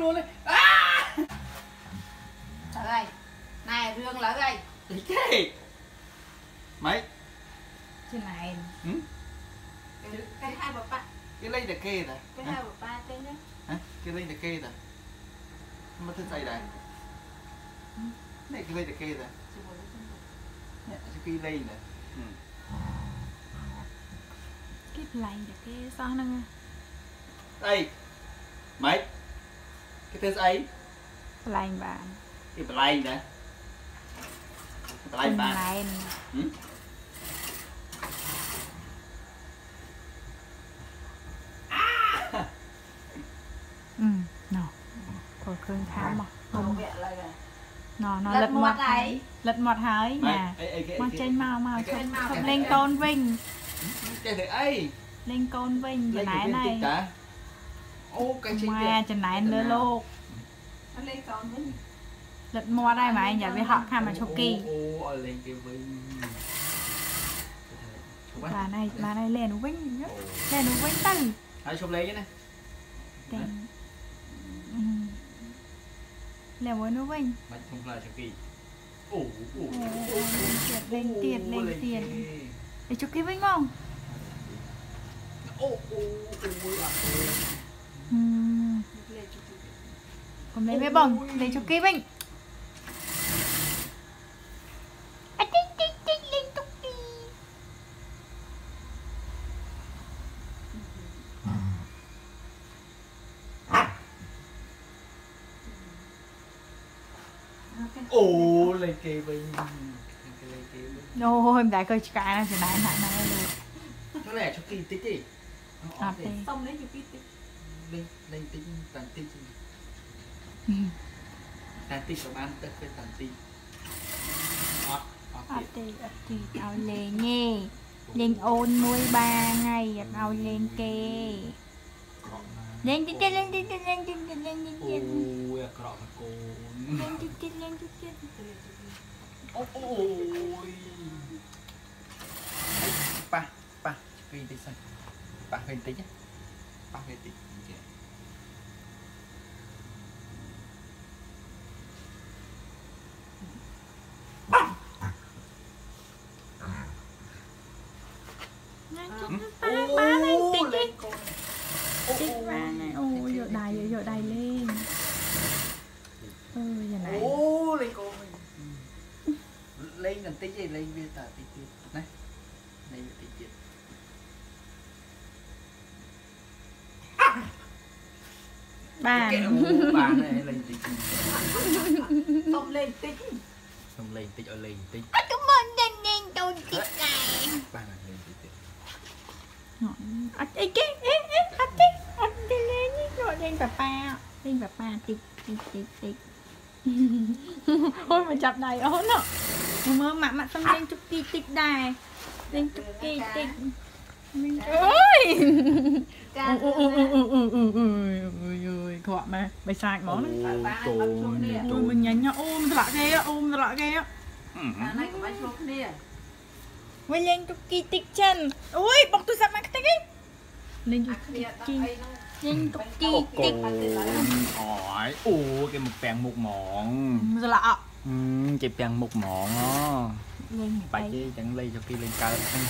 luôn đấy à! lỡ đây này rương là đây. Cái mấy? Trên này. Ừ? cái, cái hai bậc ba cái lấy là kê rồi. Cái hai của ba tên nhá. Cái lấy là kê rồi. Mà thân dây này. Ừ. Này cái lấy là kê rồi. Cái lấy này. Ừ. Cái lấy là kê sao năng đây. Mấy? គេធ្វើស្អីបន្លែងបានគេបន្លែងដែរបន្លែងបានបន្លែងអឺណោគាត់គ្រឿងខាំមកគុំវាឡើយដែរណោណោលិតមាត់ហើយលិតមាត់ហើយណាមកចេញមកមកឈប់លេងកូនវិញចេះធ្វើអីលេងកូនវិញកន្លែងហ្នឹង mà chân này nữa lô. Lật mua đây mà anh giả với họ khai mà cho kỳ bà này bà này lên nó lên nó vinh ai chụp lấy cái này. Tên... Ừ. lên với nó vinh. Mà không là cho kỳ lên tiền lên tiền để chụp cái vinh không? bé bỏng Lấy cho kí mình Ô, lấy kì bình Rồi, đại cơ chả nè, thì nãy nãy nãy luôn. Nó lẻ cho kỳ tích đi. À, Xong lấy cho kỳ tích. Lấy lên tích, tàn tích. តែតិចក៏បានទឹកទៅតាំងទីអត់អត់ទេអត់ទេឲ្យលេងទេលេងអូនមួយបានហើយអត់ឲ្យលេងគេលេងតិចលេងតិចលេងតិចលេងតិចអូយអាក្រក់មកកូនលេងតិចលេងតិចអូអូយប៉ះប៉ះវិញតិចសិនប៉ះវិញតិចប៉ះវិញតិច អូបានតិចតិចតិចបានអូយកដៃយកដៃលេងអូយ៉ាងណាអូលេងកូនលេងបន្តិចឯងលេងវាតើតិចទៀតណាលេងបន្តិចទៀតបានបានហើយលេងតិចសុំលេងតិចសុំលេងតិចឲ្យលេងតិចអត់ទៅមកលេងទៅតិចដែរបានលេងតិចទៀត អត់អីគេអេអេអត់ទេអត់ទេលេងនេះលោកលេងប៉ាប៉ាលេងប៉ាប៉ាតិចតិចតិចតិចអូយមកចាប់ដៃអូនមើលម៉ាក់ម៉ាក់សំលេងជុកគីតិចដែរលេងជុកគីតិចអូយអូយអូយអូយខ្វក់ម៉ែបិសាចហ្មងណាអូយមិនញ៉ាញ់អូមត្រឡាក់គេអូមត្រឡាក់គេអានេះកុំឲ្យឆ្លោះគ្នាវិញលេងទុកគីតិចចិនអូយ លេងយូគីជីលេងទុកជីតិចអូយអូគេមកពាំងមុខហ្មងស្លាក់គេពាំងមុខហ្មងហ៎បាច់ទេចឹងលេងទៅគេលេងកើតហ្នឹង